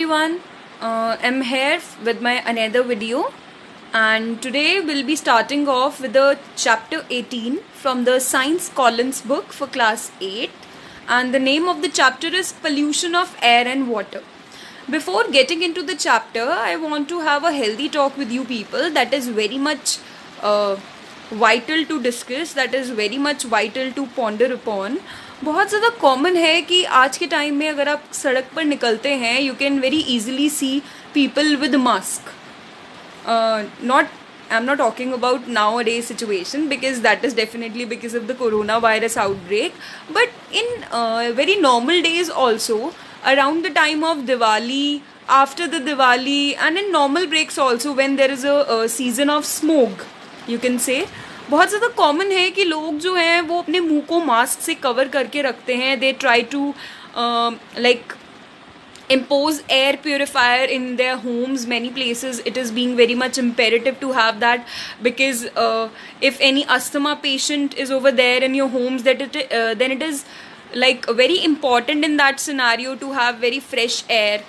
everyone uh, i'm here with my another video. And today we'll be starting off with the chapter 18 from the science collins book for class 8 and the name of the chapter is pollution of air and water. Before getting into the chapter i want to have a healthy talk with you people. That is very much uh, vital to discuss. That is very much vital to ponder upon बहुत ज़्यादा common है कि आज के time में अगर आप सड़क पर निकलते हैं you can very easily see people with mask not I am not talking about now day situation because that is definitely because of the corona virus outbreak but in very normal days also around the time of Diwali the Diwali, and in normal breaks also, when there is a, a season of smoke, you can say, बहुत ज़्यादा common है कि लोग जो हैं, वो अपने मुँह को मास्क से कवर करके रखते हैं। They try to like impose air purifier in their homes many places it is being very much imperative to have that because if any asthma patient is over there in your homes that it then it is like very important in that scenario to have very fresh air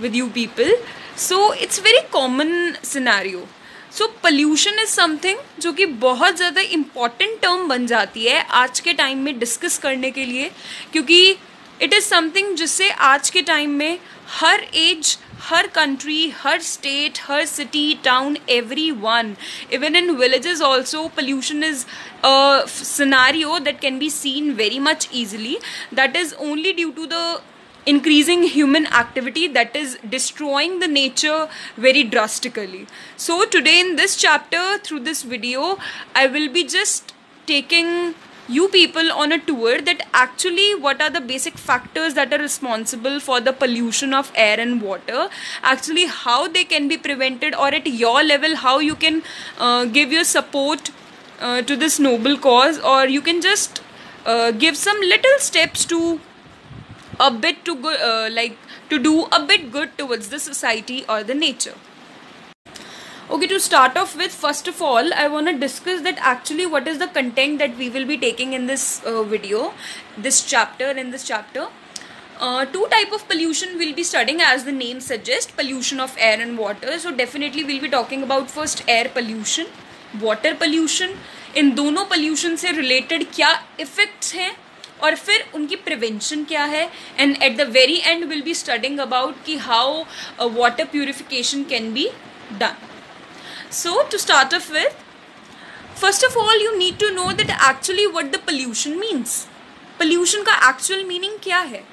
with you people so it's very common scenario so pollution is something जो कि बहुत ज़्यादा important term बन जाती है आज के time में डिस्कस करने के लिए, क्योंकि इट इज़ समथिंग जिससे आज के टाइम में हर एज हर कंट्री हर state her city town every one even in villages also pollution is scenario that can be seen very much easily that is only due to the increasing human activity that is destroying the nature very drastically. So today in this chapter through this video I will be just taking you people on a tour that actually what are the basic factors that are responsible for the pollution of air and water actually how they can be prevented or at your level how you can uh, give your support uh, to this noble cause or you can just uh, give some little steps to a bit to good uh, like to do a bit good towards the society or the nature okay to start off with first of all i want to discuss that actually what is the content that we will be taking in this uh, video this chapter in this chapter uh, two type of pollution we'll be studying as the name suggests pollution of air and water so definitely we'll be talking about first air pollution water pollution इन दोनों pollution से related क्या effects हैं और फिर उनकी prevention क्या है? And at the very end will be studying about कि how water purification can be done so to start off with first of all you need to know that actually what the pollution means pollution का actual meaning क्या है?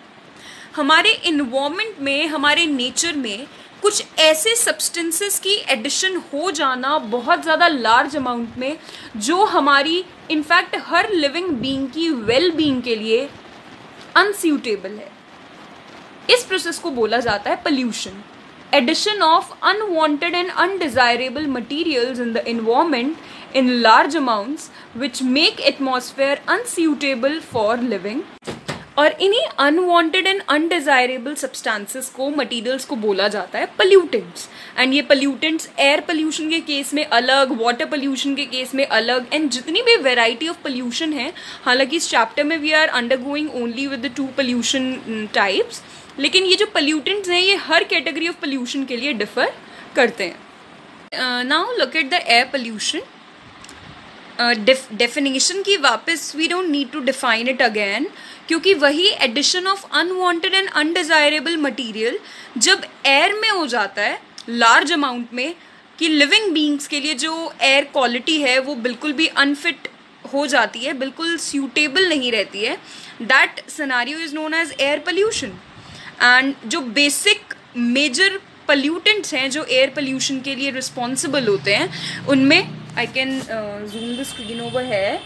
हमारे environment में, हमारे nature में कुछ ऐसे सब्सटेंसेस की एडिशन हो जाना बहुत ज़्यादा लार्ज अमाउंट में जो हमारी इनफैक्ट हर लिविंग बीइंग की वेल बीइंग के लिए अनस्यूटेबल है। इस प्रोसेस को बोला जाता है pollution addition of unwanted and undesirable materials in the environment in large amounts which make atmosphere unsuitable for living और इन्हीं अनवांटेड एंड अनडिजायरेबल सब्सटेंसेस को मटेरियल्स को बोला जाता है पल्यूटेंट्स एंड ये पल्यूटेंट्स एयर पोल्यूशन के केस में अलग वाटर पोल्यूशन के केस में अलग एंड जितनी भी वेराइटी ऑफ़ पोल्यूशन है, हालाँकि इस चैप्टर में we are undergoing only with the two pollution types लेकिन ये जो पल्यूटेंट्स हैं, ये हर कैटेगरी ऑफ़ पोल्यूशन के लिए डिफर करते हैं. Now look at the air pollution definition की वापस we don't need to define it again क्योंकि वही addition of unwanted and undesirable material जब एयर में हो जाता है लार्ज अमाउंट में, कि लिविंग बींग्स के लिए जो एयर क्वालिटी है, वो बिल्कुल भी अनफिट हो जाती है, बिल्कुल सूटेबल नहीं रहती है that scenario is known as air pollution and जो बेसिक मेजर पल्यूटेंट्स हैं, जो एयर पोल्यूशन के लिए रिस्पॉन्सिबल होते हैं, उनमें I can zoom the screen over है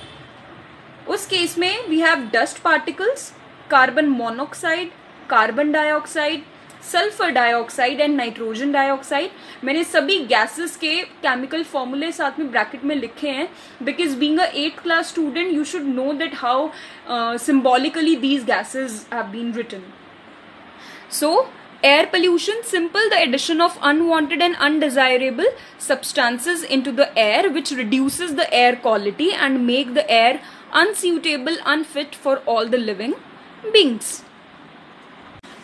उस केस में we have dust particles carbon monoxide carbon dioxide sulphur dioxide and nitrogen dioxide मैंने सभी गैसेस के केमिकल फॉर्मूले साथ में ब्रैकेट में लिखे हैं because being a eight class student you should know that how symbolically these gases have been written so air pollution simple the addition of unwanted and undesirable substances into the air which reduces the air quality and make the air unsuitable unfit for all the living beings.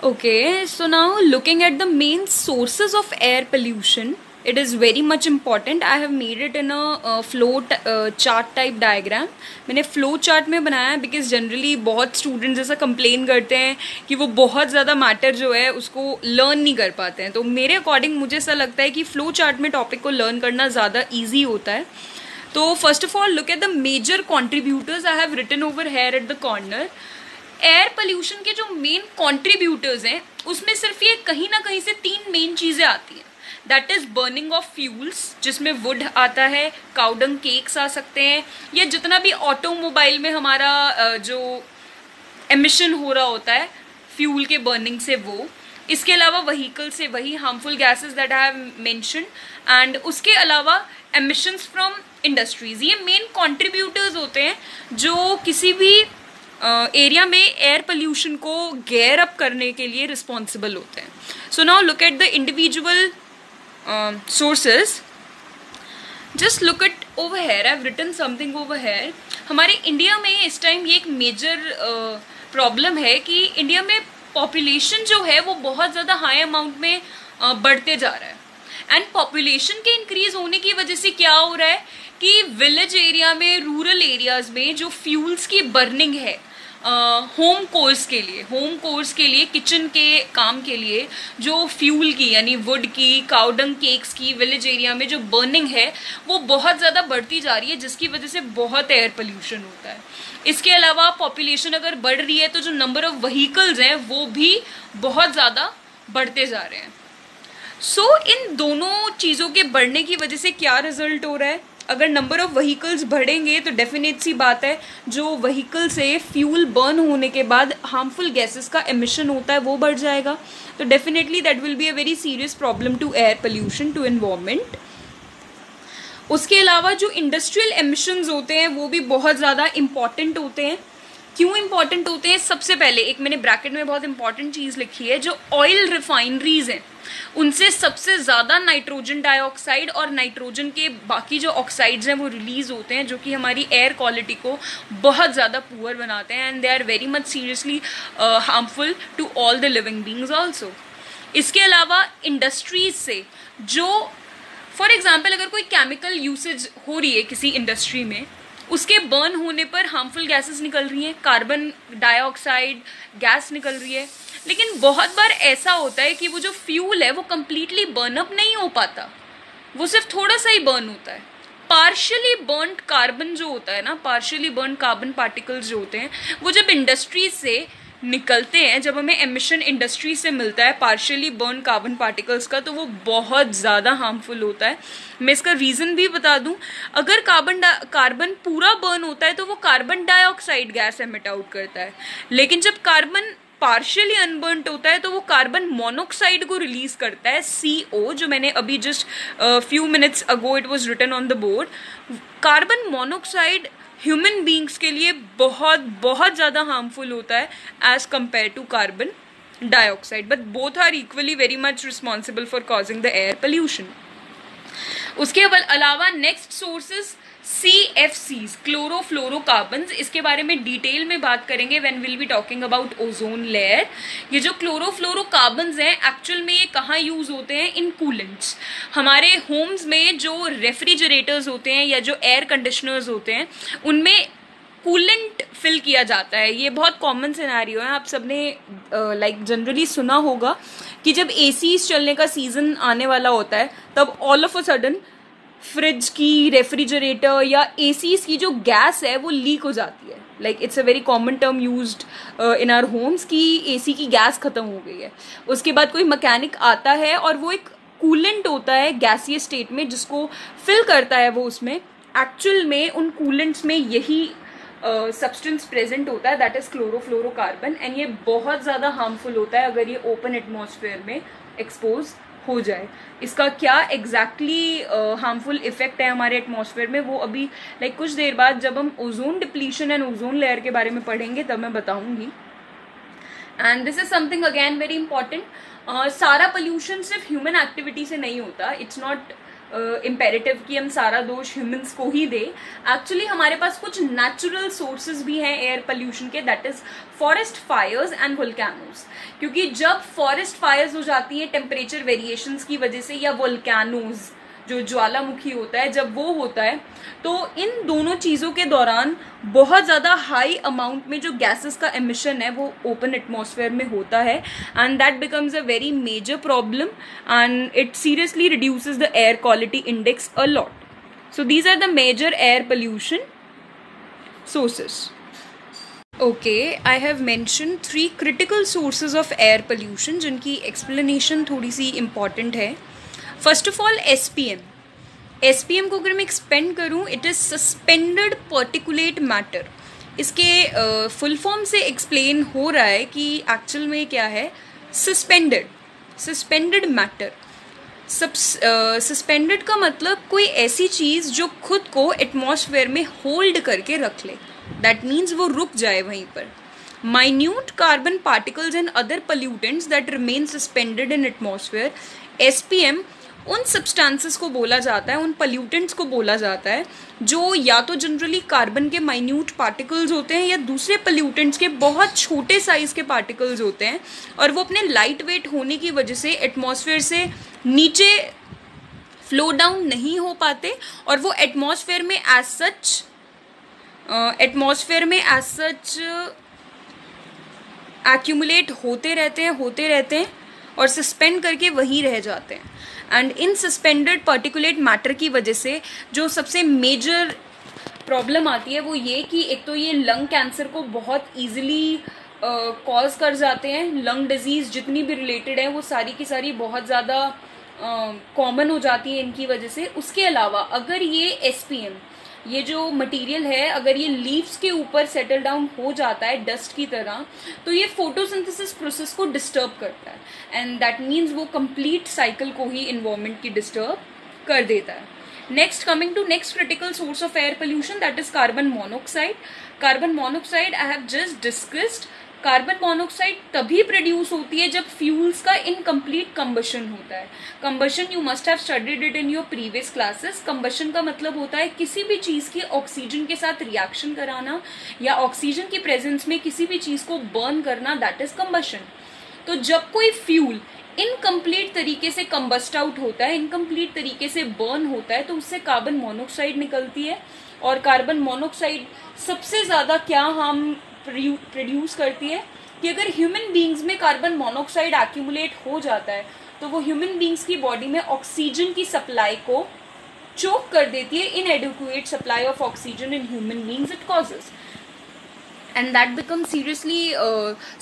Okay, so now looking at the main sources of air pollution, it is very much important. I have made it in a uh, flow uh, chart type diagram. मैंने flow chart में बनाया है because generally बहुत students ऐसा complain करते हैं कि वो बहुत ज़्यादा मैटर जो है उसको लर्न नहीं कर पाते हैं तो मेरे अकॉर्डिंग मुझे ऐसा लगता है कि फ्लो चार्ट में टॉपिक को लर्न करना ज़्यादा ईजी होता है तो first of all look at the major contributors I have written over here at the corner air pollution के जो मेन कॉन्ट्रीब्यूटर्स हैं उसमें सिर्फ़ ये कहीं ना कहीं से तीन मेन चीज़ें आती हैं that is burning of fuels जिसमें वुड आता है काउडंग केक्स आ सकते हैं, या जितना भी ऑटोमोबाइल में हमारा जो एमिशन हो रहा होता है फ्यूल के बर्निंग से वो। इसके अलावा वहीकल से वही harmful gases that have mention and उसके अलावा एमिशंस फ्रॉम इंडस्ट्रीज़ ये मेन कॉन्ट्रीब्यूटर्स होते हैं, जो किसी भी एरिया में एयर पोल्यूशन को गेयर अप करने के लिए रिस्पॉन्सिबल होते हैं। So now look at the individual sources just look at over here I written something over here हमारे इंडिया में इस टाइम ये एक मेजर प्रॉब्लम uh, है कि इंडिया में पॉपुलेशन जो है वो बहुत ज़्यादा हाई अमाउंट में uh, बढ़ते जा रहा है। एंड पॉपुलेशन के इंक्रीज होने की वजह से क्या हो रहा है कि विलेज एरिया में रूरल एरियाज़ में जो फ्यूल्स की बर्निंग है होम कोर्स के लिए होम कोर्स के लिए किचन के काम के लिए जो फ्यूल की यानी वुड की काउडंग केक्स की विलेज एरिया में जो बर्निंग है वो बहुत ज़्यादा बढ़ती जा रही है जिसकी वजह से बहुत एयर पोल्यूशन होता है। इसके अलावा पॉपुलेशन अगर बढ़ रही है तो जो नंबर ऑफ़ व्हीकल्स हैं वो भी बहुत ज़्यादा बढ़ते जा रहे हैं। सो so, इन दोनों चीज़ों के बढ़ने की वजह से क्या रिज़ल्ट हो रहा है? अगर नंबर ऑफ़ व्हीकल्स बढ़ेंगे तो डेफिनेट सी बात है, जो व्हीकल से फ्यूल बर्न होने के बाद हार्मफुल गैसेस का एमिशन होता है, वो बढ़ जाएगा। तो definitely that will be a very serious problem to air pollution to environment उसके अलावा जो इंडस्ट्रियल एमिशन्स होते हैं, वो भी बहुत ज़्यादा इंपॉर्टेंट होते हैं। क्यों इंपॉर्टेंट होते हैं? सबसे पहले, एक मैंने ब्रैकेट में बहुत इंपॉर्टेंट चीज़ लिखी है, जो ऑयल रिफाइनरीज हैं, उनसे सबसे ज़्यादा नाइट्रोजन डाइऑक्साइड और नाइट्रोजन के बाकी जो ऑक्साइड्स हैं, वो रिलीज़ होते हैं, जो कि हमारी एयर क्वालिटी को बहुत ज़्यादा पुअर बनाते हैं and they are very much seriously harmful to all the living beings also इसके अलावा इंडस्ट्रीज़ से, जो फॉर एग्ज़ाम्पल अगर कोई केमिकल यूसेज हो रही है किसी इंडस्ट्री में उसके बर्न होने पर हार्मफुल गैसेस निकल रही हैं कार्बन डाइऑक्साइड गैस निकल रही है। लेकिन बहुत बार ऐसा होता है कि वो जो फ्यूल है, वो कम्प्लीटली बर्नअप नहीं हो पाता। वो सिर्फ़ थोड़ा सा ही बर्न होता है। पार्शली बर्न कार्बन जो होता है ना पार्शली बर्न कार्बन पार्टिकल्स जो होते हैं, वो जब इंडस्ट्रीज़ से निकलते हैं। जब हमें एमिशन इंडस्ट्री से मिलता है पार्शियली बर्न कार्बन पार्टिकल्स का तो वो बहुत ज़्यादा हार्मफुल होता है। मैं इसका रीज़न भी बता दूँ। अगर कार्बन कार्बन पूरा बर्न होता है तो वो carbon dioxide gas emit out करता है। लेकिन जब कार्बन पार्शियली अनबर्नट होता है तो वो कार्बन मोनोक्साइड को रिलीज़ करता है सी ओ जो मैंने अभी just few minutes ago it was written on the board carbon monoxide human beings के लिए बहुत बहुत ज़्यादा हार्मफुल होता है as compare to carbon dioxide but both are equally very much responsible for causing the air pollution उसके अलावा next sources C F Cs chlorofluorocarbon इसके बारे में डिटेल में बात करेंगे when will be talking about ozone layer ये जो क्लोरोफ्लोरोकार्बन हैं एक्चुअल में ये कहाँ यूज़ होते हैं? इन कूलेंट्स हमारे होम्स में जो रेफ्रिजरेटर्स होते हैं या जो एयर कंडीशनर्स होते हैं, उनमें कूलेंट फिल किया जाता है। ये बहुत कॉमन सिनारियो है। आप सबने लाइक जनरली सुना होगा कि जब ए चलने का सीज़न आने वाला होता है, तब all of a sudden fridge की रेफ्रिजरेटर या ए की जो गैस है वो लीक हो जाती है। Like it's a very common term use in our homes की एसी की गैस खत्म हो गई है। उसके बाद कोई मैकेनिक आता है और वो एक कूलेंट होता है गैसीय स्टेट में जिसको फिल करता है वो उसमें। एक्चुअल में उन कूलेंट्स में यही सब्सटेंस uh, प्रेजेंट होता है दैट इज़ क्लोरोफ्लोरोकार्बन एंड ये बहुत ज़्यादा हार्मफुल होता है अगर ये ओपन एटमोसफेयर में एक्सपोज हो जाए। इसका क्या एग्जैक्टली हार्मफुल इफ़ेक्ट है हमारे एटमॉस्फेयर में वो अभी लाइक like, कुछ देर बाद जब हम ozone depletion and ozone layer के बारे में पढ़ेंगे तब मैं बताऊँगी। And this is something again very important सारा पोल्यूशन सिर्फ़ ह्यूमन एक्टिविटी से नहीं होता। इट्स नॉट इम्पेरेटिव uh, कि हम सारा दोष ह्यूमंस को ही दे। एक्चुअली हमारे पास कुछ नेचुरल सोर्सेज भी हैं एयर पोल्यूशन के that is forest fires and volcanoes क्योंकि जब फॉरेस्ट फायर्स हो जाती हैं टेम्परेचर वेरिएशंस की वजह से या वोल्कैनोज जो ज्वालामुखी होता है, जब वो होता है तो इन दोनों चीज़ों के दौरान बहुत ज़्यादा हाई अमाउंट में जो गैसेस का एमिशन है, वो ओपन एटमॉस्फेयर में होता है and that becomes a very major problem and it seriously reduces the air quality index a lot so these are the major air pollution sources okay I have mention three critical sources of air pollution जिनकी explanation थोड़ी सी important है। First of all S P M S P M को अगर मैं expand करूँ it is suspended particulate matter इसके full uh, form से एक्सप्लेन हो रहा है कि एक्चुअल में क्या है? सस्पेंडेड सस्पेंडेड मैटर सस्पेंडेड का मतलब कोई ऐसी चीज़ जो खुद को एटमॉस्फेयर में होल्ड करके रख ले। दैट मीन्स वो रुक जाए वहीं पर। Minute carbon particles and other pollutants that remain suspended in atmosphere S P M उन सब्सटेंसेस को बोला जाता है, उन पल्यूटेंट्स को बोला जाता है, जो या तो जनरली कार्बन के माइन्यूट पार्टिकल्स होते हैं या दूसरे पल्यूटेंट्स के बहुत छोटे साइज़ के पार्टिकल्स होते हैं और वो अपने लाइट वेट होने की वजह से एटमॉस्फेयर से नीचे फ्लो डाउन नहीं हो पाते और वो एटमॉस्फेयर में एज सच एटमॉस्फेयर में एज सच एक्यूमुलेट होते रहते हैं, होते रहते हैं और सस्पेंड करके वहीं रह जाते हैं। And in suspended particulate matter की वजह से जो सबसे मेजर प्रॉब्लम आती है वो ये कि एक तो ये लंग कैंसर को बहुत ईजिली कॉज कर जाते हैं। लंग डिज़ीज़ जितनी भी रिलेटेड है, वो सारी की सारी बहुत ज़्यादा कॉमन हो जाती है इनकी वजह से। उसके अलावा अगर ये SPM ये जो मटेरियल है, अगर ये लीव्स के ऊपर सेटल डाउन हो जाता है डस्ट की तरह तो ये फोटोसिंथेसिस प्रोसेस को डिस्टर्ब करता है। एंड दैट मीन्स वो कंप्लीट साइकिल को ही इन्वायरमेंट की डिस्टर्ब कर देता है। Next coming to next critical source of air pollution that is carbon monoxide carbon monoxide I have just discussed carbon monoxide तभी प्रोड्यूस होती है जब फ्यूल्स का इनकम्प्लीट कम्बशन होता है। Combustion you must have studied it in your previous classes combustion का मतलब होता है किसी भी चीज़ की ऑक्सीजन के साथ रिएक्शन कराना या ऑक्सीजन की प्रेजेंस में किसी भी चीज़ को बर्न करना दैट इज़ कम्बशन तो जब कोई फ्यूल इनकम्प्लीट तरीके से कम्बस्ट आउट होता है इनकम्प्लीट तरीके से बर्न होता है तो उससे कार्बन मोनोक्साइड निकलती है। और कार्बन मोनोक्साइड सबसे ज़्यादा क्या हम प्रोड्यूस करती है कि अगर ह्यूमन बींग्स में कार्बन मोनोक्साइड एक्यूमुलेट हो जाता है तो वो ह्यूमन बींग्स की बॉडी में ऑक्सीजन की सप्लाई को चोक कर देती है inadequate supply of oxygen in human beings it causes and that become seriously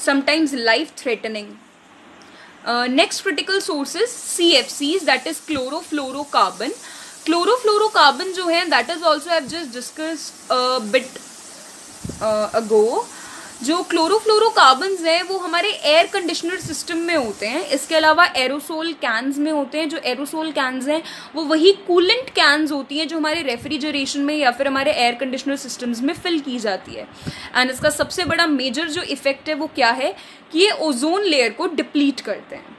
sometimes life threatening next critical sources C F Cs that is chlorofluorocarbon chlorofluorocarbon जो है that is also have just discuss bit ago जो chlorofluorocarbon हैं, वो हमारे air conditioner system में होते हैं। इसके अलावा एरोसोल कैंस में होते हैं। जो एरोसोल कैंस हैं, वो वही कूलेंट कैंस होती हैं, जो हमारे रेफ्रिजरेशन में या फिर हमारे एयर कंडीशनर सिस्टम्स में फिल की जाती है। एंड इसका सबसे बड़ा मेजर जो इफ़ेक्ट है, वो क्या है? कि ये ओजोन लेयर को डिप्लीट करते हैं।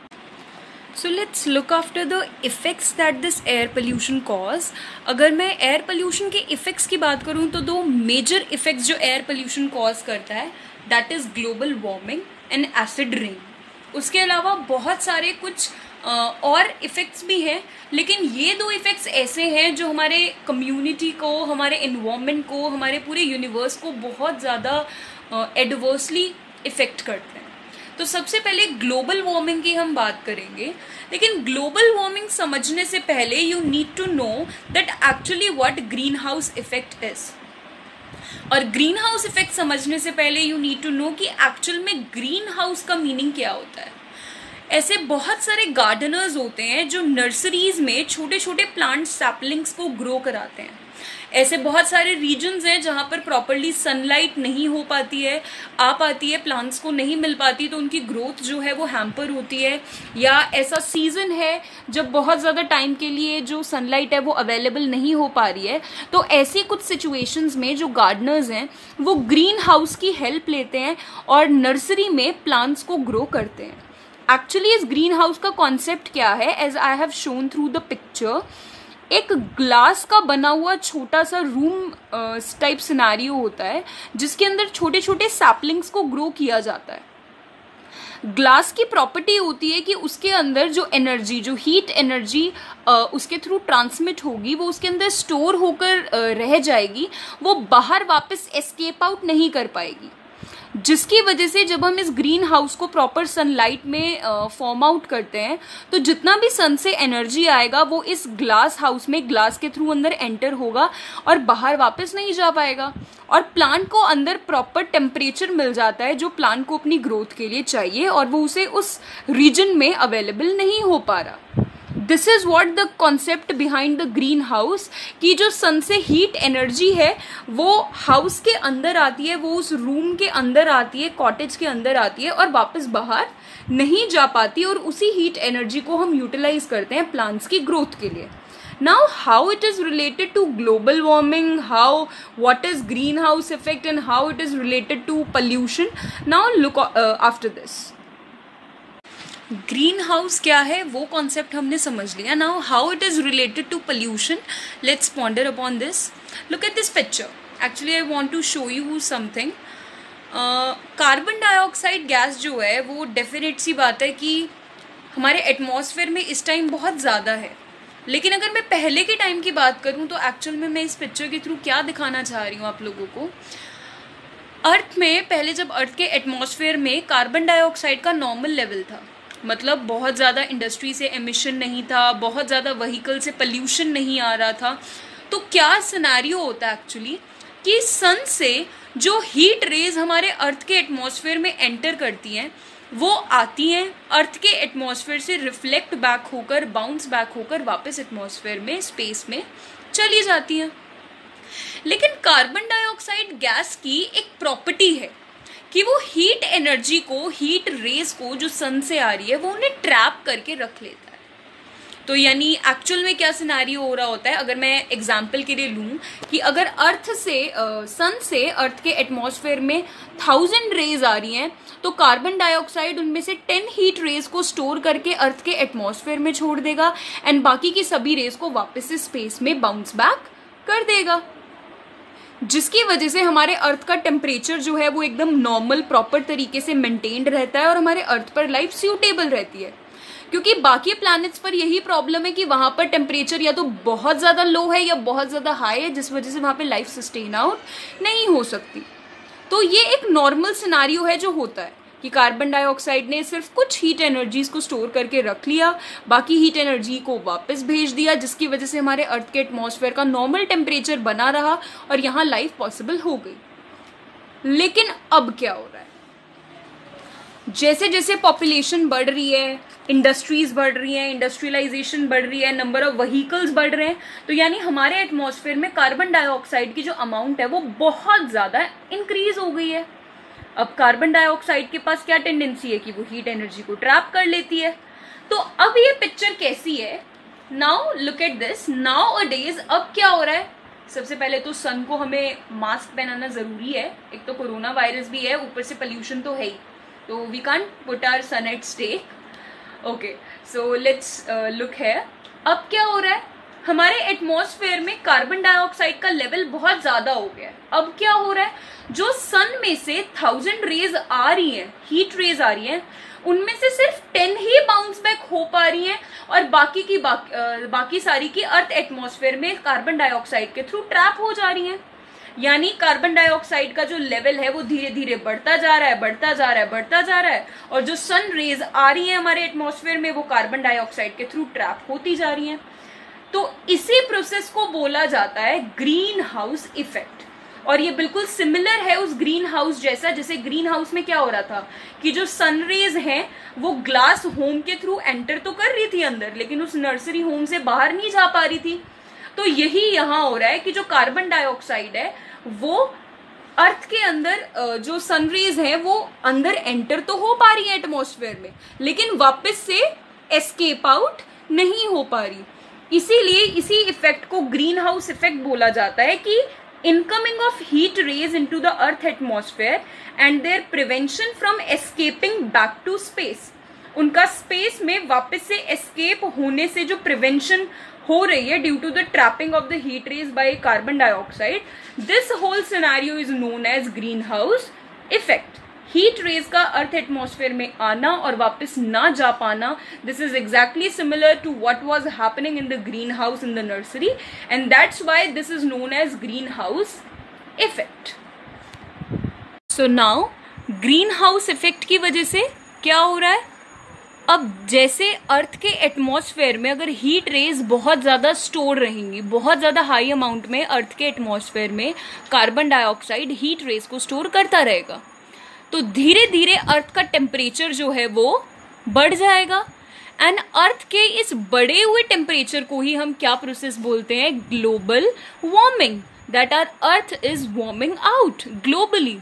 So let's look after the effects that this air pollution cause अगर मैं एयर पोल्यूशन के इफ़ेक्ट्स की बात करूँ तो दो मेजर इफ़ेक्ट्स जो एयर पोल्यूशन कॉज करता है that is global warming and acid rain उसके अलावा बहुत सारे कुछ और इफ़ेक्ट्स भी हैं, लेकिन ये दो इफ़ेक्ट्स ऐसे हैं जो हमारे कम्युनिटी को, हमारे इन्वामेंट को, हमारे पूरे यूनिवर्स को बहुत ज़्यादा एडवर्सली इफ़ेक्ट करते हैं। तो सबसे पहले ग्लोबल वार्मिंग की हम बात करेंगे। लेकिन ग्लोबल वार्मिंग समझने से पहले you need to know that actually what green house effect is और ग्रीन हाउस इफ़ेक्ट समझने से पहले यू नीड टू नो कि एक्चुअल में ग्रीन हाउस का मीनिंग क्या होता है। ऐसे बहुत सारे गार्डनर्स होते हैं जो नर्सरीज में छोटे छोटे प्लांट सैपलिंग्स को ग्रो कराते हैं। ऐसे बहुत सारे रीजन्स हैं जहाँ पर प्रॉपरली सनलाइट नहीं हो पाती है, आ पाती है प्लांट्स को नहीं मिल पाती तो उनकी ग्रोथ जो है वो हैम्पर होती है। या ऐसा सीज़न है जब बहुत ज़्यादा टाइम के लिए जो सनलाइट है वो अवेलेबल नहीं हो पा रही है तो ऐसी कुछ सिचुएशंस में जो गार्डनर्स हैं, वो ग्रीन हाउस की हेल्प लेते हैं और नर्सरी में प्लांट्स को ग्रो करते हैं। एक्चुअली इस ग्रीन हाउस का कॉन्सेप्ट क्या है? As I have shown through the picture एक ग्लास का बना हुआ छोटा सा रूम टाइप सिनारियो होता है, जिसके अंदर छोटे छोटे सैपलिंग्स को ग्रो किया जाता है। ग्लास की प्रॉपर्टी होती है कि उसके अंदर जो एनर्जी जो हीट एनर्जी उसके थ्रू ट्रांसमिट होगी, वो उसके अंदर स्टोर होकर रह जाएगी, वो बाहर वापस एस्केप आउट नहीं कर पाएगी। जिसकी वजह से जब हम इस ग्रीन हाउस को प्रॉपर सनलाइट में फॉर्म आउट करते हैं तो जितना भी सन से एनर्जी आएगा, वो इस ग्लास हाउस में ग्लास के थ्रू अंदर एंटर होगा और बाहर वापस नहीं जा पाएगा। और प्लांट को अंदर प्रॉपर टेम्परेचर मिल जाता है, जो प्लांट को अपनी ग्रोथ के लिए चाहिए और वो उसे उस रीजन में अवेलेबल नहीं हो पा रहा। This is what the concept behind the green house कि जो सन से हीट एनर्जी है वो हाउस के अंदर आती है वो उस रूम के अंदर आती है कॉटेज के अंदर आती है और वापस बाहर नहीं जा पाती और उसी हीट एनर्जी को हम यूटिलाइज करते हैं प्लांट्स की ग्रोथ के लिए। Now how it is related to global warming how what is greenhouse effect and how it is related to pollution? Now look uh, after this. Green house क्या है, वो कॉन्सेप्ट हमने समझ लिया. Now how it is related to pollution let's ponder upon this look at this picture actually I want to show you something carbon dioxide gas जो है, वो definite सी बात है कि हमारे एटमॉस्फेयर में इस टाइम बहुत ज़्यादा है. लेकिन अगर मैं पहले के टाइम की बात करूँ तो एक्चुअल में मैं इस पिक्चर के थ्रू क्या दिखाना चाह रही हूँ आप लोगों को? अर्थ में, पहले जब अर्थ के एटमॉस्फेयर में कार्बन डाइऑक्साइड का नॉर्मल लेवल था मतलब बहुत ज़्यादा इंडस्ट्री से एमिशन नहीं था, बहुत ज़्यादा वहीकल से पल्यूशन नहीं आ रहा था। तो क्या सिनारियो होता है एक्चुअली कि सन से जो हीट रेज हमारे अर्थ के एटमॉस्फेयर में एंटर करती हैं, वो आती हैं अर्थ के एटमॉस्फेयर से रिफ्लेक्ट बैक होकर बाउंस बैक होकर वापस एटमॉस्फेयर में स्पेस में चली जाती हैं। लेकिन कार्बन डाइऑक्साइड गैस की एक प्रॉपर्टी है। कि वो हीट एनर्जी को हीट रेज को जो सन से आ रही है वो उन्हें ट्रैप करके रख लेता है। तो यानी एक्चुअल में क्या सिनारियो हो रहा होता है? अगर मैं एग्ज़ाम्पल के लिए लूँ कि अगर अर्थ से सन uh, से अर्थ के एटमॉस्फेयर में थाउज़ेंड रेज आ रही हैं तो कार्बन डाइऑक्साइड उनमें से टेन हीट रेज को स्टोर करके अर्थ के एटमॉस्फेयर में छोड़ देगा एंड बाकी की सभी रेज को वापस से स्पेस में बाउंस बैक कर देगा। जिसकी वजह से हमारे अर्थ का टेम्परेचर जो है वो एकदम नॉर्मल प्रॉपर तरीके से मेंटेन्ड रहता है और हमारे अर्थ पर लाइफ सूटेबल रहती है। क्योंकि बाकी प्लैनेट्स पर यही प्रॉब्लम है कि वहाँ पर टेम्परेचर या तो बहुत ज़्यादा लो है या बहुत ज़्यादा हाई है, जिस वजह से वहाँ पर लाइफ सस्टेन आउट नहीं हो सकती। तो ये एक नॉर्मल सिनारियो है जो होता है। कि कार्बन डाइऑक्साइड ने सिर्फ़ कुछ हीट एनर्जीज को स्टोर करके रख लिया, बाकी हीट एनर्जी को वापस भेज दिया, जिसकी वजह से हमारे अर्थ के एटमॉस्फेयर का नॉर्मल टेम्परेचर बना रहा और यहाँ लाइफ पॉसिबल हो गई। लेकिन अब क्या हो रहा है? जैसे जैसे पॉपुलेशन बढ़ रही है इंडस्ट्रीज़ बढ़ रही हैं इंडस्ट्रियलाइजेशन बढ़ रही है नंबर ऑफ़ व्हीकल्स बढ़ रहे हैं तो यानी हमारे एटमॉस्फेयर में कार्बन डाइऑक्साइड की जो अमाउंट है वो बहुत ज़्यादा इंक्रीज हो गई है। अब कार्बन डाइऑक्साइड के पास क्या टेंडेंसी है कि वो हीट एनर्जी को ट्रैप कर लेती है? तो अब ये पिक्चर कैसी है? Now look at this nowadays अब क्या हो रहा है? सबसे पहले तो सन को हमें मास्क पहनाना ज़रूरी है। एक तो कोरोना वायरस भी है, ऊपर से पॉल्यूशन तो है ही। तो we can put our sun at stake okay so let's look है अब क्या हो रहा है? हमारे एटमॉस्फेयर में कार्बन डाइऑक्साइड का लेवल बहुत ज़्यादा हो गया है। अब क्या हो रहा है? जो सन में से थाउज़ेंड रेज आ रही हैं हीट रेज आ रही हैं उनमें से सिर्फ़ टेन ही बाउंस बैक हो पा रही हैं और बाकी की बाकी, बाकी सारी की अर्थ एटमॉस्फेयर में कार्बन डाइऑक्साइड के थ्रू ट्रैप हो जा रही हैं। यानी कार्बन डाइऑक्साइड का जो लेवल है वो धीरे धीरे बढ़ता जा रहा है बढ़ता जा रहा है बढ़ता जा रहा है और जो सन रेज आ रही है हमारे एटमोसफेयर में वो कार्बन डाइऑक्साइड के थ्रू ट्रैप होती जा रही हैं। तो इसी प्रोसेस को बोला जाता है ग्रीन हाउस इफ़ेक्ट और ये बिल्कुल सिमिलर है उस ग्रीन हाउस जैसा, जैसे ग्रीन हाउस में क्या हो रहा था कि जो सनरेज हैं, वो ग्लास होम के थ्रू एंटर तो कर रही थी अंदर, लेकिन उस नर्सरी होम से बाहर नहीं जा पा रही थी। तो यही यहाँ हो रहा है कि जो कार्बन डाइऑक्साइड है, वो अर्थ के अंदर जो सनरेज है, वो अंदर एंटर तो हो पा रही है एटमोस्फेयर में, लेकिन वापस से एस्केप आउट नहीं हो पा रही। इसीलिए इसी इफ़ेक्ट को ग्रीन हाउस इफ़ेक्ट बोला जाता है कि incoming of heat rays into the earth atmosphere and their prevention from escaping back to space उनका स्पेस में वापस से एस्केप होने से जो प्रिवेंशन हो रही है due to the trapping of the heat rays by carbon dioxide this whole scenario is known as green house effect heat rays का अर्थ एटमोसफेयर में आना और वापस ना जा पाना this is exactly similar to what was happening in the green house in the nursery and that's why this is known as green house effect so now green house effect की वजह से क्या हो रहा है? अब जैसे अर्थ के एटमॉस्फेयर में अगर हीट रेज बहुत ज़्यादा स्टोर रहेंगी, बहुत ज़्यादा हाई अमाउंट में अर्थ के एटमॉस्फेयर में कार्बन डाइऑक्साइड हीट रेज को स्टोर करता रहेगा तो धीरे धीरे अर्थ का टेम्परेचर जो है वो बढ़ जाएगा। एंड अर्थ के इस बढ़े हुए टेम्परेचर को ही हम क्या प्रोसेस बोलते हैं? Global warming that our earth is warming out globally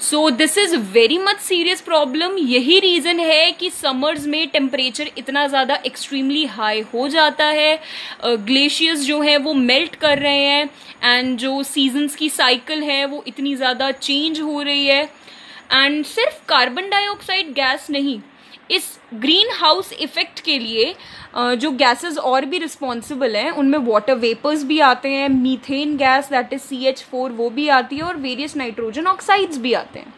so this is very much serious problem यही रीजन है कि समर्स में टेम्परेचर इतना ज़्यादा एक्सट्रीमली हाई हो जाता है। ग्लेशियर्स uh, जो है वो मेल्ट कर रहे हैं। एंड जो सीजन्स की साइकिल है वो इतनी ज़्यादा चेंज हो रही है। एंड सिर्फ़ कार्बन डाइऑक्साइड गैस नहीं, इस ग्रीन हाउस इफ़ेक्ट के लिए जो गैसेस और भी रिस्पॉन्सिबल हैं, उनमें वाटर वेपर्स भी आते हैं methane gas that is C H four वो भी आती है और वेरियस नाइट्रोजन ऑक्साइड्स भी आते हैं।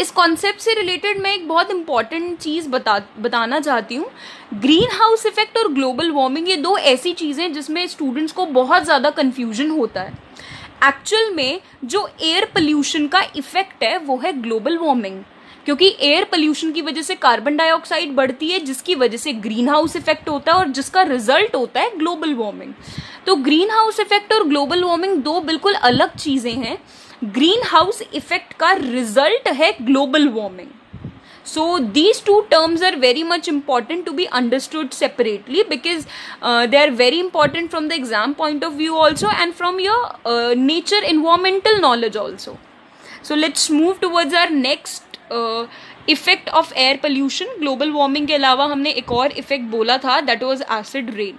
इस कॉन्सेप्ट से रिलेटेड मैं एक बहुत इंपॉर्टेंट चीज़ बता, बताना चाहती हूँ। ग्रीन हाउस इफ़ेक्ट और ग्लोबल वार्मिंग ये दो ऐसी चीज़ें जिसमें स्टूडेंट्स को बहुत ज़्यादा कन्फ्यूज़न होता है। एक्चुअल में जो एयर पोल्यूशन का इफ़ेक्ट है, वो है ग्लोबल वार्मिंग क्योंकि एयर पोल्यूशन की वजह से कार्बन डाइऑक्साइड बढ़ती है, जिसकी वजह से ग्रीन हाउस इफ़ेक्ट होता है और जिसका रिज़ल्ट होता है ग्लोबल वार्मिंग तो ग्रीन हाउस इफ़ेक्ट और ग्लोबल वार्मिंग दो बिल्कुल अलग चीज़ें हैं. ग्रीन हाउस इफ़ेक्ट का रिज़ल्ट है global warming so these two terms are very much important to be understood separately because uh, they are very important from the exam point of view also and from your uh, nature environmental knowledge also so let's move towards our next effect of air pollution global warming के अलावा हमने एक और effect बोला था that was acid rain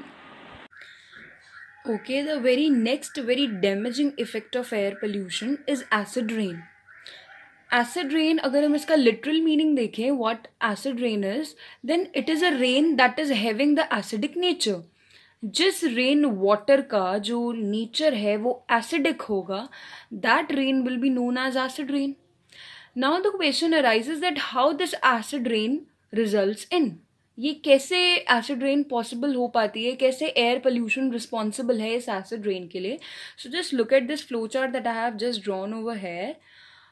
okay the very next very damaging effect of air pollution is acid rain acid rain अगर हम इसका लिटरल मीनिंग देखें what acid rain is then it is a rain that is having the acidic nature जिस rain water का जो nature है, वो acidic होगा that rain will be known as acid rain now the question arises that how this acid rain result in ये कैसे acid rain possible हो पाती है? कैसे एयर पोल्यूशन रिस्पॉन्सिबल है इस एसिड रेन के लिए? So just look at this flow chart that I have just drawn over है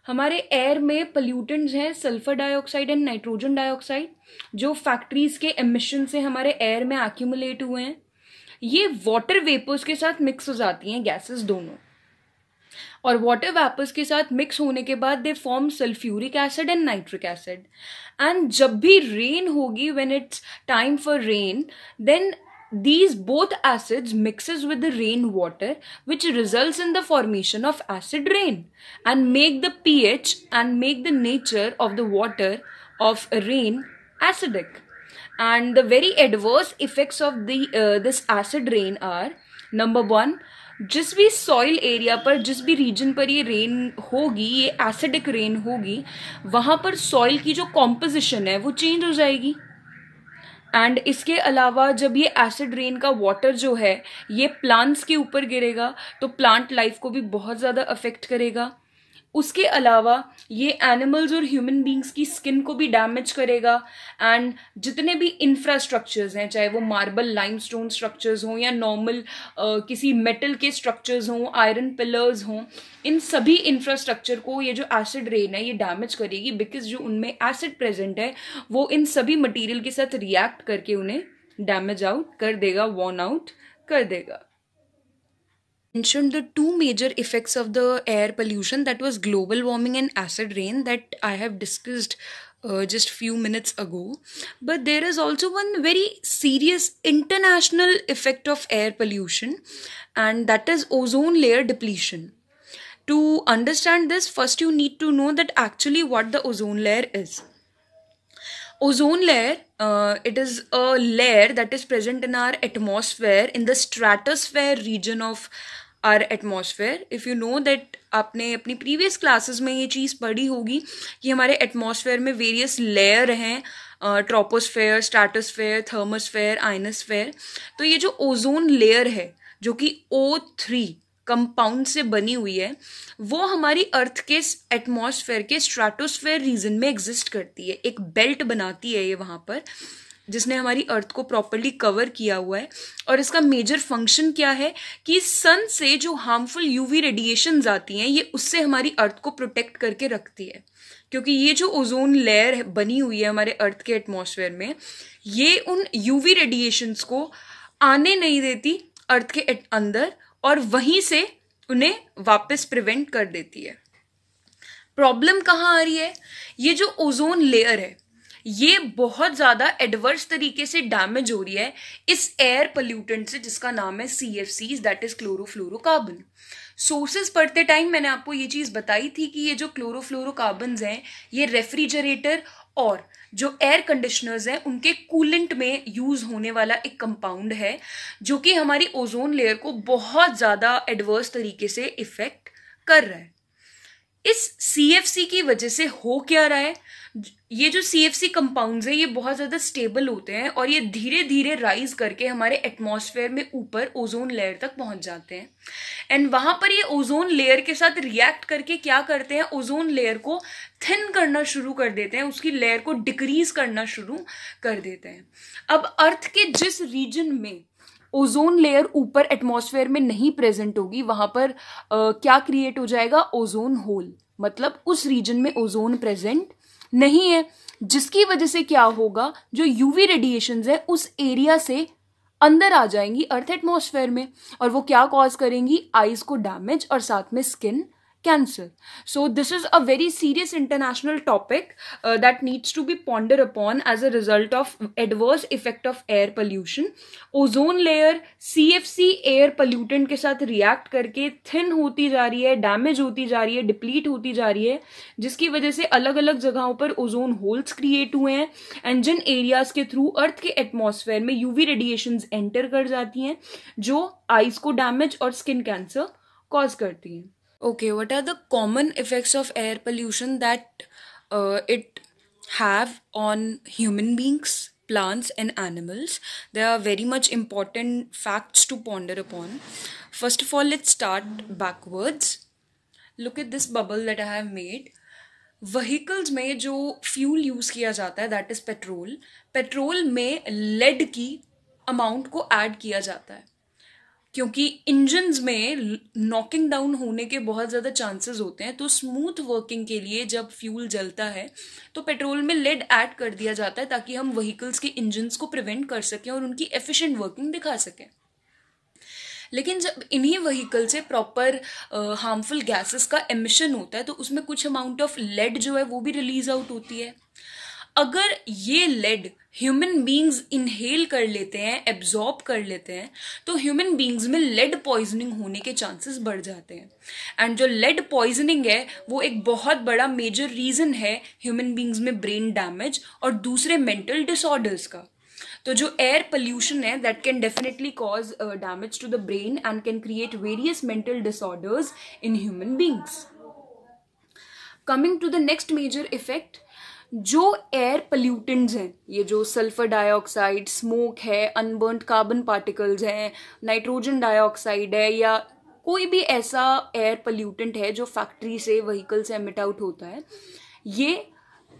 हमारे एयर में पोल्यूटेंट्स हैं sulphur dioxide and nitrogen dioxide जो फैक्ट्रीज के एमिशन से हमारे एयर में एक्यूमुलेट हुए हैं। ये वाटर वेपर्स के साथ मिक्स हो जाती हैं गैसेस दोनों। और वाटर वेपर्स के साथ मिक्स होने के बाद they form sulphuric acid and nitric acid and जब भी रेन होगी when it's time for rain then these both acids mixes with the rain water which results in the formation of acid rain and make the ph and make the nature of the water of rain acidic and the very adverse effects of the uh, this acid rain are number 1 जिस भी soil area पर जिस भी reason पर ये rain होगी ये acidic rain होगी वहाँ पर सॉइल की जो कॉम्पोजिशन है वो चेंज हो जाएगी एंड इसके अलावा जब ये एसिड रेन का वाटर जो है, ये प्लांट्स के ऊपर गिरेगा तो प्लांट लाइफ को भी बहुत ज़्यादा अफेक्ट करेगा। उसके अलावा ये एनिमल्स और ह्यूमन बींग्स की स्किन को भी डैमेज करेगा एंड जितने भी इंफ्रास्ट्रक्चर्स हैं, चाहे वो मार्बल लाइमस्टोन स्ट्रक्चर्स हों या नॉर्मल किसी मेटल के स्ट्रक्चर्स हों आयरन पिलर्स हों, इन सभी इंफ्रास्ट्रक्चर को ये जो एसिड रेन है, ये डैमेज करेगी बिकॉज़ जो उनमें एसिड प्रेजेंट है, वो इन सभी मटीरियल के साथ रिएक्ट करके उन्हें डैमेज आउट कर देगा वॉर्न आउट कर देगा। Mentioned the two major effects of the air pollution that was global warming and acid rain that I have discussed uh, just few minutes ago. But there is also one very serious international effect of air pollution and that is ozone layer depletion. To understand this first you need to know that actually what the ozone layer is. Ozone layer uh, it is a layer that is present in our atmosphere in the stratosphere region of our atmosphere if you know that आपने अपनी previous classes में ये चीज़ पढ़ी होगी कि हमारे atmosphere में various layer हैं ट्रोपोस्फेयर स्टाटोस्फेयर थर्मोस्फेयर आइनोस्फेयर तो ये जो ओजोन लेयर है, जो कि ओ थ्री कंपाउंड से बनी हुई है, वो हमारी अर्थ के एटमॉस्फेयर के स्ट्राटोस्फेयर रीजन में एग्जिस्ट करती है। एक बेल्ट बनाती है ये वहाँ पर। जिसने हमारी अर्थ को प्रॉपरली कवर किया हुआ है। और इसका मेजर फ़ंक्शन क्या है कि सन से जो हार्मफुल यूवी रेडिएशन आती हैं, ये उससे हमारी अर्थ को प्रोटेक्ट करके रखती है। क्योंकि ये जो ओजोन लेयर बनी हुई है हमारे अर्थ के एटमॉस्फेयर में, ये उन यूवी रेडिएशंस को आने नहीं देती अर्थ के अंदर और वहीं से उन्हें वापस प्रिवेंट कर देती है। प्रॉब्लम कहाँ आ रही है? ये जो ओजोन लेयर है ये बहुत ज़्यादा एडवर्स तरीके से डैमेज हो रही है इस एयर पोल्यूटेंट से, जिसका नाम है C F C that is chlorofluorocarbon sources पढ़ते टाइम मैंने आपको ये चीज़ बताई थी कि ये जो क्लोरोफ्लोरोकार्बन हैं, ये रेफ्रिजरेटर और जो एयर कंडीशनर्स हैं, उनके कूलेंट में यूज़ होने वाला एक कंपाउंड है, जो कि हमारी ओजोन लेयर को बहुत ज़्यादा एडवर्स तरीके से इफ़ेक्ट कर रहा है। इस सीएफसी की वजह से हो क्या रहा है? ये जो सी एफ़ सी कंपाउंड है ये बहुत ज़्यादा स्टेबल होते हैं और ये धीरे धीरे राइज करके हमारे एटमॉस्फेयर में ऊपर ओजोन लेयर तक पहुँच जाते हैं। एंड वहाँ पर ये ओजोन लेयर के साथ रिएक्ट करके क्या करते हैं? ओजोन लेयर को थिन करना शुरू कर देते हैं उसकी लेयर को डिक्रीज करना शुरू कर देते हैं। अब अर्थ के जिस रीजन में ओजोन लेयर ऊपर एटमॉस्फेयर में नहीं प्रेजेंट होगी वहाँ पर आ, क्या क्रिएट हो जाएगा? ओजोन होल मतलब उस रीजन में ओजोन प्रेजेंट नहीं है। जिसकी वजह से क्या होगा, जो यूवी रेडिएशन है, उस एरिया से अंदर आ जाएँगी अर्थ एटमोस्फेयर में और वो क्या कॉज करेंगी? आईज को डैमेज और साथ में skin cancer. So this is a very serious international topic uh, that needs to be pondered upon as a result of adverse effect of air pollution. Ozone layer CFC air pollutant के साथ react करके thin होती जा रही है damage होती जा रही है deplete होती जा रही है जिसकी वजह से अलग अलग जगहों पर ओजोन होल्स क्रिएट हुए हैं एंड जिन एरियाज़ के थ्रू अर्थ के एटमॉस्फेयर में यूवी रेडिएशन एंटर कर जाती हैं जो आइज़ को डैमेज और स्किन कैंसर कॉज करती हैं okay what are the common effects of air pollution that uh, it have on human beings plants and animals there are very much important facts to ponder upon first of all let's start backwards look at this bubble that i have made vehicles में जो fuel use किया जाता है that is petrol petrol में lead की amount को add किया जाता है क्योंकि इंजन में नॉकिंग डाउन होने के बहुत ज़्यादा चांसेस होते हैं तो स्मूथ वर्किंग के लिए जब फ्यूल जलता है तो पेट्रोल में लेड ऐड कर दिया जाता है ताकि हम व्हीकल्स के इंजन को प्रिवेंट कर सकें और उनकी एफिशिएंट वर्किंग दिखा सकें। लेकिन जब इन्हीं व्हीकल से प्रॉपर हार्मफुल गैसेस का एमिशन होता है तो उसमें कुछ अमाउंट ऑफ़ लेड जो है वो भी रिलीज़ आउट होती है। अगर ये लेड ह्यूमन बींग्स इनहेल कर लेते हैं एब्जॉर्ब कर लेते हैं तो ह्यूमन बींग्स में लेड पॉइजनिंग होने के चांसेस बढ़ जाते हैं. एंड जो लेड पॉइजनिंग है, वो एक बहुत बड़ा मेजर रीजन है ह्यूमन बींग्स में ब्रेन डैमेज और दूसरे मेंटल डिसऑर्डर्स का. तो जो एयर पोल्यूशन है that can definitely cause damage to the brain and can create various mental disorders in human beings coming to the next major effect जो air pollutants हैं, ये जो सल्फ़र डाइऑक्साइड स्मोक है unburned carbon particles हैं nitrogen dioxide है, या कोई भी ऐसा एयर पल्यूटेंट है जो फैक्ट्री से व्हीकल से एमिट आउट होता है, ये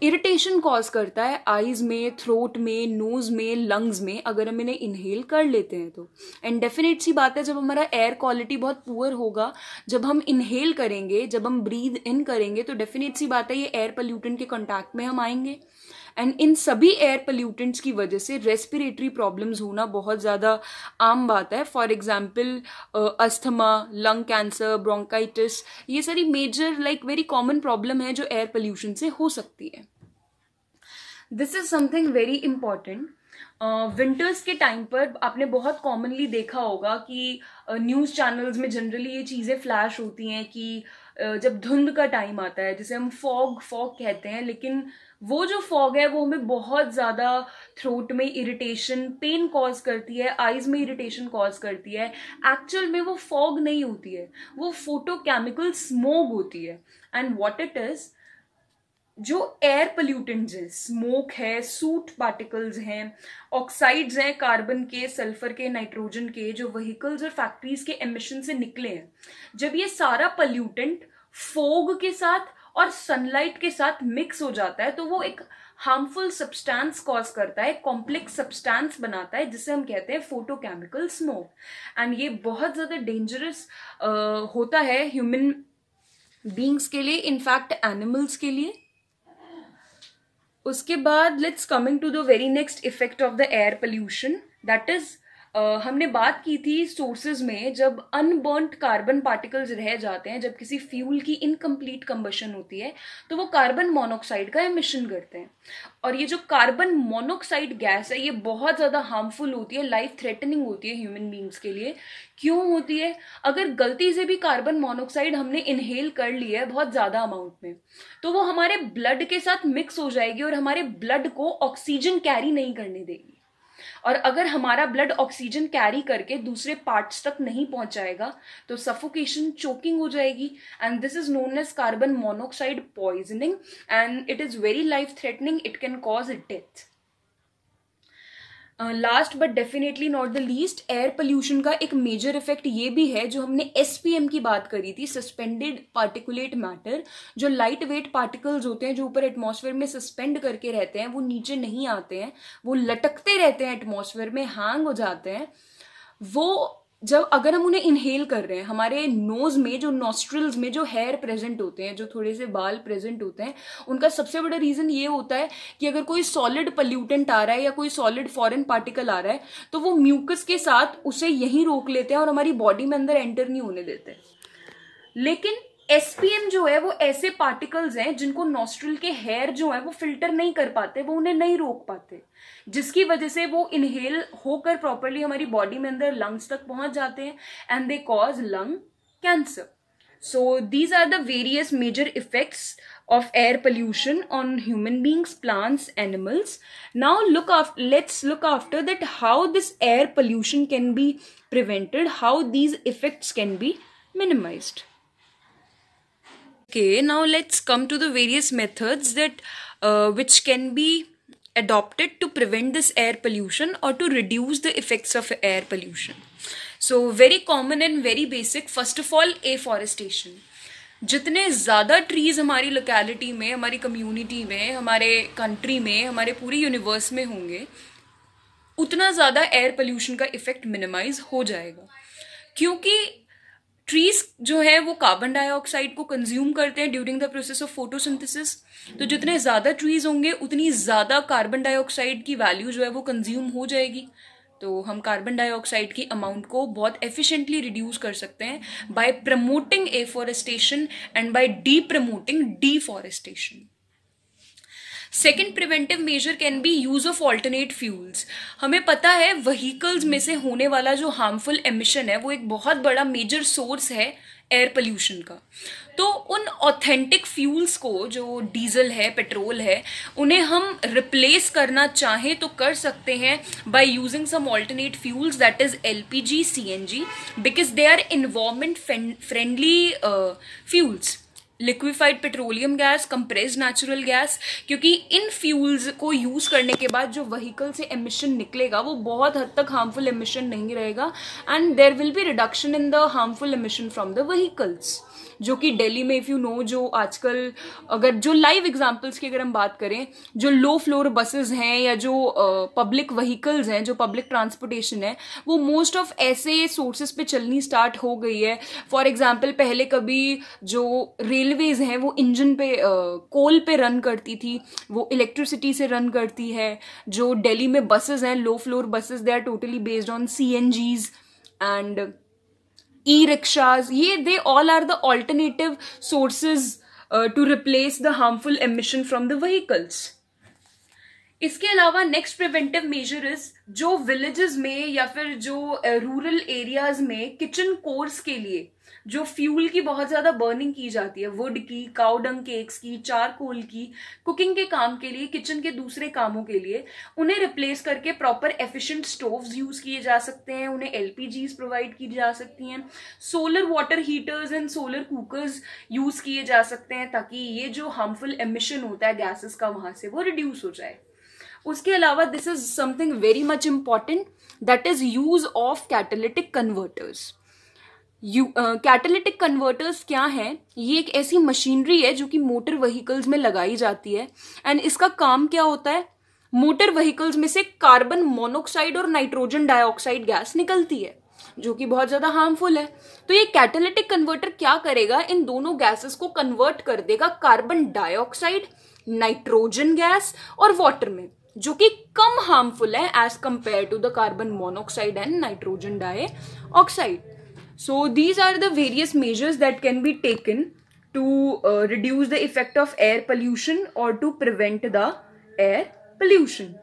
इरिटेशन कॉज करता है आईज में, थ्रोट में, नोज़ में, लंग्स में, अगर हम इन्हें इनहेल कर लेते हैं तो। एंड डेफिनेट सी बात है, जब हमारा एयर क्वालिटी बहुत पुअर होगा, जब हम इनहेल करेंगे, जब हम ब्रीद इन करेंगे तो डेफिनेट सी बात है, ये एयर पोल्यूटेंट के कॉन्टैक्ट में हम आएँगे। एंड इन सभी एयर पोल्यूटेंट्स की वजह से रेस्पिरेटरी प्रॉब्लम्स होना बहुत ज़्यादा आम बात है। For example asthma lung cancer bronchitis ये सारी major like very common problem है जो एयर पोल्यूशन से हो सकती है। This is something very important winters के टाइम पर आपने बहुत कॉमनली देखा होगा कि न्यूज़ uh, चैनल्स में जनरली ये चीज़ें फ्लैश होती हैं कि uh, जब धुंध का टाइम आता है जिसे हम फॉग फॉग कहते हैं लेकिन वो जो फॉग है वो हमें बहुत ज़्यादा थ्रोट में इरिटेशन पेन कॉज करती है आईज में इरिटेशन कॉज करती है। एक्चुअल में वो फॉग नहीं होती है वो फोटोकेमिकल स्मोक होती है। एंड वॉट इट इज़ जो एयर पोल्यूटेंट्स हैं स्मोक है सूट पार्टिकल्स हैं ऑक्साइड्स हैं कार्बन के सल्फ़र के नाइट्रोजन के, जो व्हीकल्स और फैक्ट्रीज के एमिशन से निकले हैं, जब ये सारा पोल्यूटेंट फोग के साथ और सनलाइट के साथ मिक्स हो जाता है तो वो एक हार्मफुल सब्सटेंस कॉज करता है कॉम्प्लेक्स सब्सटेंस बनाता है, जिसे हम कहते हैं फोटोकेमिकल स्मोक एंड ये बहुत ज़्यादा डेंजरस होता है ह्यूमन बींग्स के लिए इनफैक्ट एनिमल्स के लिए. उसके बाद let's coming to the very next effect of the air pollution that is हमने बात की थी सोर्सेज में जब अनबर्नड कार्बन पार्टिकल्स रह जाते हैं, जब किसी फ्यूल की इनकम्प्लीट कम्बशन होती है तो वो कार्बन मोनोक्साइड का एमिशन करते हैं। और ये जो कार्बन मोनोक्साइड गैस है, ये बहुत ज़्यादा हार्मफुल होती है लाइफ थ्रेटनिंग होती है ह्यूमन बींग्स के लिए। क्यों होती है? अगर गलती से भी कार्बन मोनोक्साइड हमने इनहेल कर लिया है बहुत ज़्यादा अमाउंट में तो वो हमारे ब्लड के साथ मिक्स हो जाएगी और हमारे ब्लड को ऑक्सीजन कैरी नहीं करने देगी। और अगर हमारा ब्लड ऑक्सीजन कैरी करके दूसरे पार्ट्स तक नहीं पहुंचाएगा तो सफोकेशन चोकिंग हो जाएगी and this is known as carbon monoxide poisoning and it is very life threatening it can cause death last but definitely not the least air pollution का एक मेजर इफ़ेक्ट ये भी है, जो हमने एसपीएम की बात करी थी सस्पेंडेड पार्टिकुलेट मैटर जो लाइट वेट पार्टिकल्स होते हैं, जो ऊपर एटमोसफेयर में सस्पेंड करके रहते हैं, वो नीचे नहीं आते हैं, वो लटकते रहते हैं एटमॉस्फेयर में हैंग हो जाते हैं, वो जब अगर हम उन्हें इनहेल कर रहे हैं, हमारे नोज़ में जो नॉस्ट्रल्स में जो हेयर प्रेजेंट होते हैं, जो थोड़े से बाल प्रेजेंट होते हैं, उनका सबसे बड़ा रीजन ये होता है कि अगर कोई सॉलिड पल्यूटेंट आ रहा है या कोई सॉलिड फॉरेन पार्टिकल आ रहा है तो वो म्यूकस के साथ उसे यहीं रोक लेते हैं और हमारी बॉडी में अंदर एंटर नहीं होने देते। लेकिन एसपीएम जो है वो ऐसे पार्टिकल्स हैं जिनको नोस्ट्रल के हेयर जो है वो फ़िल्टर नहीं कर पाते, वो उन्हें नहीं रोक पाते। जिसकी वजह से वो इनहेल होकर प्रॉपरली हमारी बॉडी में अंदर लंग्स तक पहुँच जाते हैं and they cause lung cancer so these are the various major effects of air pollution on human beings plants animals now look let's look after that how this air pollution can be prevented how these effects can be minimize okay now let's come to the various methods that uh, which can be adopted to prevent this air pollution or to reduce the effects of air pollution. So very common and very basic. First of all, afforestation. जितने ज़्यादा trees हमारी locality में हमारी community में हमारे country में हमारे पूरी यूनिवर्स में होंगे उतना ज़्यादा एयर पोल्यूशन का इफ़ेक्ट मिनिमाइज हो जाएगा क्योंकि ट्रीज जो है, वो कार्बन डाइऑक्साइड को कंज्यूम करते हैं during the process of photosynthesis तो जितने ज़्यादा ट्रीज होंगे, उतनी ज़्यादा कार्बन डाइऑक्साइड की वैल्यू जो है, वो कंज्यूम हो जाएगी। तो हम कार्बन डाइऑक्साइड की अमाउंट को बहुत एफिशिएंटली रिड्यूस कर सकते हैं by promoting afforestation and by de promoting deforestation second preventive measure can be use of alternate fuels हमें पता है वहीकल्स में से होने वाला जो हार्मफुल एमिशन है, वो एक बहुत बड़ा मेजर सोर्स है एयर पोल्यूशन का। तो उन ऑथेंटिक फ्यूल्स को जो डीजल है पेट्रोल है, उन्हें हम रिप्लेस करना चाहें तो कर सकते हैं by using some alternate fuels that is LPG CNG because they are environment friendly fuels liquefied petroleum gas compress natural gas क्योंकि इन फ्यूल्स को यूज़ करने के बाद जो व्हीकल से एमिशन निकलेगा, वो बहुत हद तक हार्मफुल एमिशन नहीं रहेगा and there will be reduction in the harmful emission from the vehicles जो कि दिल्ली में इफ़ यू नो जो आजकल अगर जो लाइव एग्जांपल्स की अगर हम बात करें जो लो फ्लोर बसेस हैं या जो पब्लिक व्हीकल्स हैं जो पब्लिक ट्रांसपोर्टेशन है वो मोस्ट ऑफ़ ऐसे सोर्सेज पे चलनी स्टार्ट हो गई है। फॉर एग्ज़ाम्पल पहले कभी जो रेलवेज हैं वो इंजन पे कोल uh, पे रन करती थी वो इलेक्ट्रिसिटी से रन करती है। जो दिल्ली में बसेस हैं low floor buses they are totally based on C N Gs and e rickshaws ये they all are the alternative sources to replace the harmful emission from the vehicles इसके अलावा next preventive measure is जो villages में या फिर जो uh, rural areas में kitchen course के लिए जो फ्यूल की बहुत ज़्यादा बर्निंग की जाती है वुड की काउडंग केक्स की चारकोल की कुकिंग के काम के लिए किचन के दूसरे कामों के लिए, उन्हें रिप्लेस करके प्रॉपर एफिशिएंट स्टोव्स यूज़ किए जा सकते हैं, उन्हें एलपीजीज प्रोवाइड की जा सकती हैं solar water heaters and solar cookers use किए जा सकते हैं, ताकि ये जो हार्मफुल एमिशन होता है गैसेस का वहाँ से, वो रिड्यूस हो जाए। उसके अलावा this is something very much important that is use of catalytic converters catalytic converters क्या हैं? ये एक ऐसी मशीनरी है जो कि मोटर व्हीकल्स में लगाई जाती है। एंड इसका काम क्या होता है? मोटर व्हीकल्स में से कार्बन मोनोक्साइड और नाइट्रोजन डाइऑक्साइड गैस निकलती है, जो कि बहुत ज़्यादा हार्मफुल है। तो ये कैटेलिटिक कन्वर्टर क्या करेगा? इन दोनों गैसेस को कन्वर्ट कर देगा कार्बन डाइऑक्साइड नाइट्रोजन गैस और वाटर में, जो कि कम हार्मफुल है as compare to the carbon monoxide and nitrogen dioxide So these are the various measures that can be taken to uh, reduce the effect of air pollution or to prevent the air pollution.